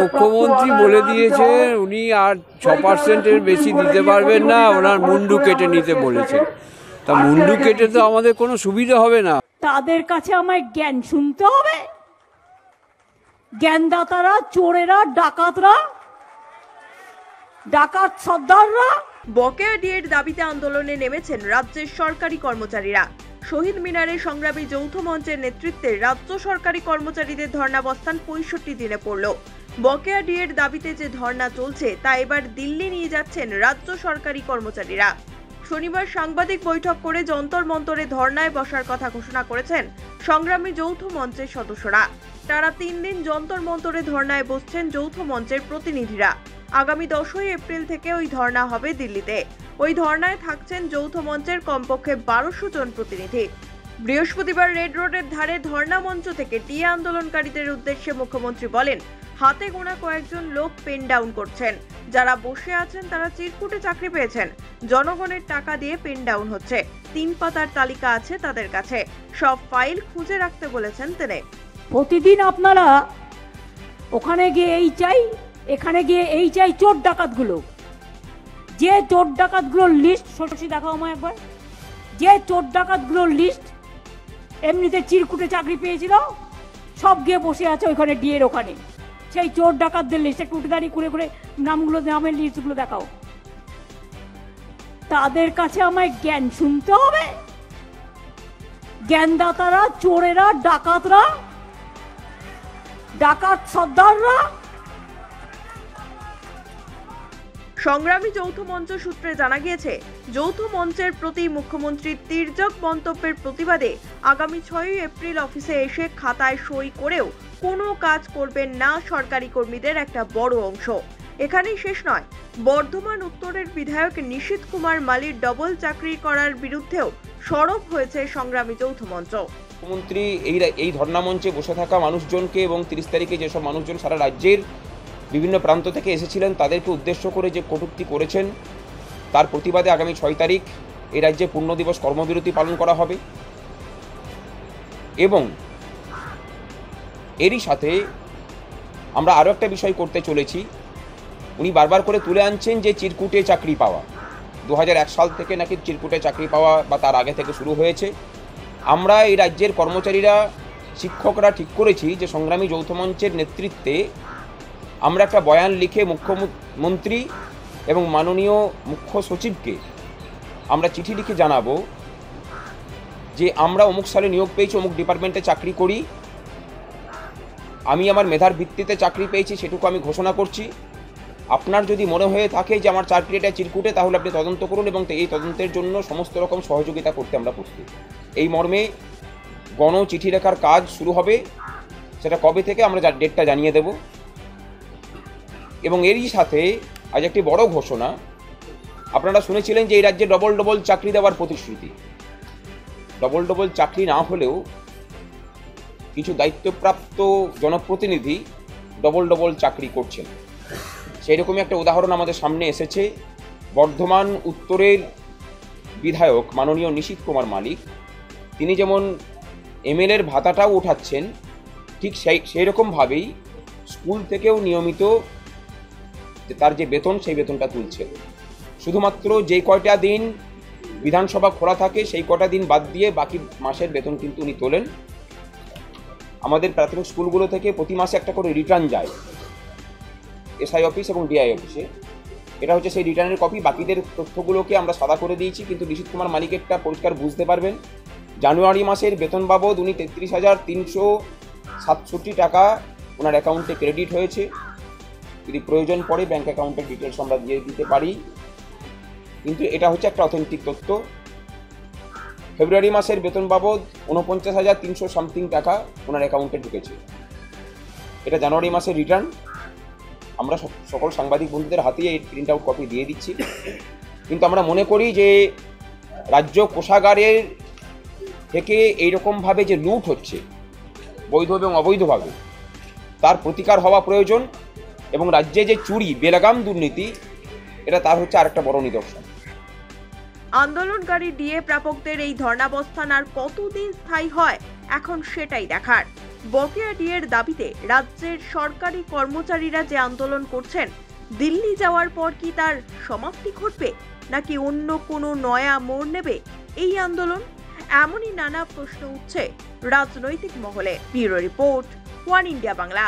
মুখ্যমন্ত্রী বলে দিয়েছেন উনি আর ছ পার্সেন্টের বেশি দিতে পারবেন না ওনার মুন্ডু কেটে নিতে বলেছেন তা মুন্ডু কেটে তো আমাদের কোনো সুবিধা হবে না। তাদের কাছে আমায় জ্ঞান শুনতে হবে। জ্ঞানদাতারা চোরেরা ডাকাতরা ডাকাত সর্দাররা। বকেয়া ডিএর দাবিতে আন্দোলনে নেমেছেন রাজ্যের সরকারি কর্মচারীরা। শহীদ মিনারে সংগ্রামী যৌথ মঞ্চের নেতৃত্বে রাজ্য সরকারি কর্মচারীদের ধর্ণাবস্থান পঁয়ষট্টি দিনে পড়ল। বকেয়া ডিএর দাবিতে যে ধর্ণা চলছে, তা এবার দিল্লি নিয়ে যাচ্ছেন রাজ্য সরকারি কর্মচারীরা। শনিবার সাংবাদিক বৈঠক করে যন্তর মন্তরে ধর্নায় বসার কথা ঘোষণা করেছেন সংগ্রামী যৌথ মঞ্চের সদস্যরা। তারা তিন দিন যন্তর মন্তরে ধর্নায় বসছেন যৌথ মঞ্চের প্রতিনিধিরা। আগামী দশই এপ্রিল থেকে ওই ধর্না হবে দিল্লিতে। ওই ধর্নায় থাকছেন যৌথ মঞ্চের কমপক্ষে বারোশো জন প্রতিনিধি। বৃহস্পতিবার রেড রোডের ধারে ধর্না মঞ্চ থেকে টিয়া আন্দোলনকারীদের উদ্দেশ্যে মুখ্যমন্ত্রী বলেন হাতে গোনা কয়েকজন লোক পেন ডাউন করছেন। যারা বসে আছেন, তারা চিরকুটে চাকরি পেয়েছেন। জনগণের টাকা দিয়ে পেন ডাউন হচ্ছে। তিন পাতার তালিকা আছে তাদের কাছে। সব ফাইল খুঁজে রাখতে বলেছেন তিনি। প্রতিদিন আপনারা ওখানে গিয়ে এই চাই, এখানে গিয়ে এই চাই চোর ডাকাতগুলো। যে চোর ডাকাতগুলোর লিস্ট শশী দেখাও আমায় একবার। যে চোর ডাকাতগুলোর লিস্ট এমনিতে চিরকুটে চাকরি পেয়েছিল, সব গিয়ে বসে আছে ওইখানে ডিএর ওখানে। সেই চোর ডাকাত দিলে সে কুটদারি করে করে নামগুলো, নামের লিস্টগুলো দেখাও। তাদের কাছে আমায় জ্ঞান শুনতে হবে। জ্ঞানদাতারা, চোরেরা, ডাকাতরা, ডাকাত সর্দাররা সংগ্রামী যৌথ মঞ্চ সূত্রে জানা গিয়েছে, যৌথ মঞ্চের প্রতি মুখ্যমন্ত্রীর তির্যক মন্তব্যের প্রতিবাদে আগামী ছয়ই এপ্রিল অফিসে এসে খাতায় সই করেও কোনো কাজ করবেন না সরকারি কর্মীদের একটা বড় অংশ। এখানেই শেষ নয়, বর্ধমান উত্তরের বিধায়ক নিশীত কুমার মালির ডবল চাকরি করার বিরুদ্ধেও সরব হয়েছে সংগ্রামী যৌথ মঞ্চ। মুখ্যমন্ত্রী এই এই ধর্ণা মঞ্চে বসে থাকা মানুষজনকে এবং তিরিশ তারিখে যেসব মানুষজন সারা রাজ্যের বিভিন্ন প্রান্ত থেকে এসেছিলেন। তাদেরকে উদ্দেশ্য করে যে কটূক্তি করেছেন, তার প্রতিবাদে আগামী ছয় তারিখ এই রাজ্যে পূর্ণ দিবস কর্মবিরতি পালন করা হবে। এবং এরই সাথে আমরা আরও একটা বিষয় করতে চলেছি। উনি বারবার করে তুলে আনছেন যে চিরকুটে চাকরি পাওয়া। দু হাজার এক সাল থেকে নাকি চিরকুটে চাকরি পাওয়া বা তার আগে থেকে শুরু হয়েছে। আমরা এই রাজ্যের কর্মচারীরা, শিক্ষকরা ঠিক করেছি যে সংগ্রামী যৌথ মঞ্চের নেতৃত্বে আমরা একটা বয়ান লিখে মুখ্যমন্ত্রী এবং মাননীয় মুখ্য সচিবকে আমরা চিঠি লিখে জানাব যে আমরা অমুক সালে নিয়োগ পেয়েছি, অমুক ডিপার্টমেন্টে চাকরি করি। আমি আমার মেধার ভিত্তিতে চাকরি পেয়েছি, সেটুকু আমি ঘোষণা করছি। আপনার যদি মনে হয়ে থাকে যে আমার চাকরিটা চিরকুটে, তাহলে আপনি তদন্ত করুন এবং এই তদন্তের জন্য সমস্ত রকম সহযোগিতা করতে আমরা প্রস্তুত। এই মর্মে গণ চিঠি লেখার কাজ শুরু হবে। সেটা কবে থেকে আমরা ডেটটা জানিয়ে দেব। এবং এরই সাথে আজ একটি বড় ঘোষণা। আপনারা শুনেছিলেন যে এই রাজ্যে ডবল ডবল চাকরি দেওয়ার প্রতিশ্রুতি। ডবল ডবল চাকরি না হলেও কিছু দায়িত্বপ্রাপ্ত জনপ্রতিনিধি ডবল ডবল চাকরি করছেন। সেই রকমই একটা উদাহরণ আমাদের সামনে এসেছে। বর্ধমান উত্তরের বিধায়ক মাননীয় নিশীত কুমার মালিক, তিনি যেমন এমএলএর ভাতাটাও উঠাচ্ছেন, ঠিক সেই সেই রকমভাবেই স্কুল থেকেও নিয়মিত যে তার যে বেতন, সেই বেতনটা তুলছে। শুধুমাত্র যে কয়টা দিন বিধানসভা খোলা থাকে, সেই কটা দিন বাদ দিয়ে বাকি মাসের বেতন কিন্তু উনি তোলেন। আমাদের প্রাথমিক স্কুলগুলো থেকে প্রতি মাসে একটা করে রিটার্ন যায়। এসআই অফিস এবং ডিআই অফিসে এটা হচ্ছে সেই রিটার্নের কপি বাকিদের তথ্যগুলোকে আমরা সাদা করে দিয়েছি, কিন্তু নিশীত কুমার মালিকেরটা পরিষ্কার বুঝতে পারবেন। জানুয়ারি মাসের বেতন বাবদ উনি তেত্রিশ হাজার তিনশো সাতষট্টি টাকা ওনার অ্যাকাউন্টে ক্রেডিট হয়েছে। যদি প্রয়োজন পড়ে ব্যাঙ্ক অ্যাকাউন্টের ডিটেলস আমরা দিয়ে দিতে পারি। কিন্তু এটা হচ্ছে একটা অথেন্টিক তথ্য। ফেব্রুয়ারি মাসের বেতন বাবদ উনপঞ্চাশ হাজার তিনশো সামথিং টাকা ওনার অ্যাকাউন্টে ঢুকেছে। এটা জানুয়ারি মাসের রিটার্ন আমরা সকল সাংবাদিক বন্ধুদের হাতে এই প্রিন্ট আউট কপি দিয়ে দিচ্ছি। কিন্তু আমরা মনে করি যে রাজ্য কোষাগারের থেকে এইরকমভাবে যে লুট হচ্ছে, বৈধ এবং অবৈধভাবে, তার প্রতিকার হওয়া প্রয়োজন। এবং রাজ্যে যে চুরি, বেলাগাম দুর্নীতি, এটা তার হচ্ছে আরেকটা বড় নিদর্শন। আন্দোলনকারী ডিএ প্রাপকদের এই ধর্ণাবস্থান আর কতদিন স্থায়ী হয়, এখন সেটাই দেখার। বকেয়া ডিএর দাবিতে রাজ্যের সরকারি কর্মচারীরা যে আন্দোলন করছেন, দিল্লি যাওয়ার পর কি তার সমাপ্তি ঘটবে, নাকি অন্য কোনো নয়া মোড় নেবে এই আন্দোলন? এমনই নানা প্রশ্ন উঠছে রাজনৈতিক মহলে। Bureau report, One India Bangla.